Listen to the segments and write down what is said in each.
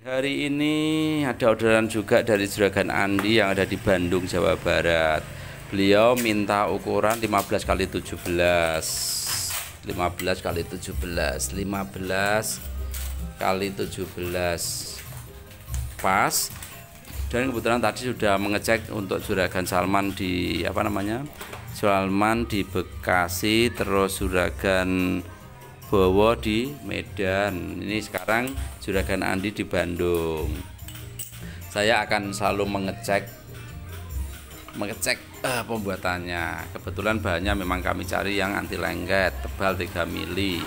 Hari ini ada orderan juga dari Juragan Andi yang ada di Bandung, Jawa Barat. Beliau minta ukuran 15 kali 17. 15 kali 17, 15 kali 17. Pas. Dan kebetulan tadi sudah mengecek untuk Juragan Salman di apa namanya? Salman di Bekasi, terus Juragan Bowo di Medan. Ini sekarang Juragan Andi di Bandung. Saya akan selalu mengecek mengecek uh, pembuatannya. Kebetulan bahannya memang kami cari yang anti lengket, tebal 3 mili,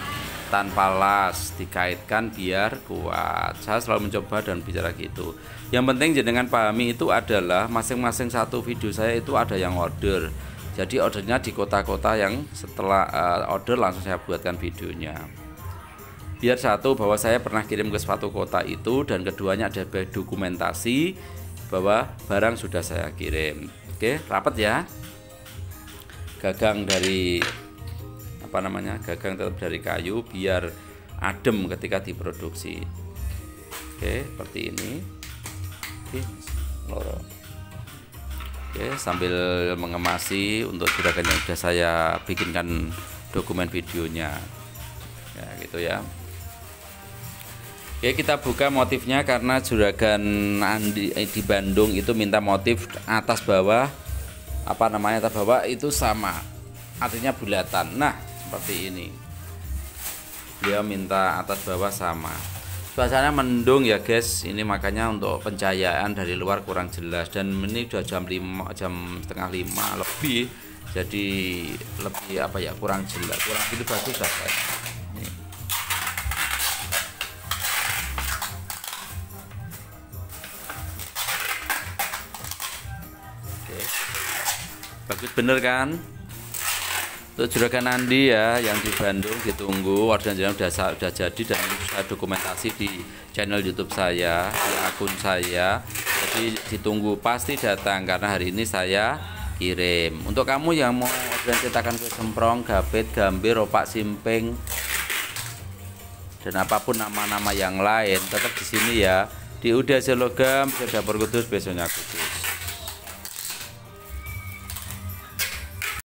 tanpa las, dikaitkan biar kuat. Saya selalu mencoba dan bicara gitu. Yang penting jenengan pahami itu adalah masing-masing satu video saya itu ada yang order jadi ordernya di kota-kota yang setelah uh, order langsung saya buatkan videonya. Biar satu bahwa saya pernah kirim ke suatu kota itu dan keduanya ada dokumentasi bahwa barang sudah saya kirim. Oke rapat ya. Gagang dari apa namanya gagang tetap dari kayu biar adem ketika diproduksi. Oke seperti ini. Oke Oke, sambil mengemasi untuk juragan yang sudah saya bikinkan dokumen videonya. Ya, gitu ya. Oke, kita buka motifnya karena juragan Andi eh, di Bandung itu minta motif atas bawah apa namanya atas bawah itu sama. Artinya bulatan. Nah, seperti ini. Dia minta atas bawah sama suasana mendung ya guys. Ini makanya untuk pencahayaan dari luar kurang jelas. Dan ini udah jam 5 jam setengah 5 lebih. Jadi lebih apa ya kurang jelas. Kurang gitu bagus lah guys. Oke. bagus bener kan untuk juragan Andi ya yang di Bandung ditunggu. Orderan sudah sudah jadi dan saya dokumentasi di channel YouTube saya di akun saya. Jadi ditunggu pasti datang karena hari ini saya kirim. Untuk kamu yang mau orderan cetakan kue semprong gapit gambir opak simping dan apa pun nama-nama yang lain tetap di sini ya. Di Udah Selogam Dapur Kudus besoknya Kudus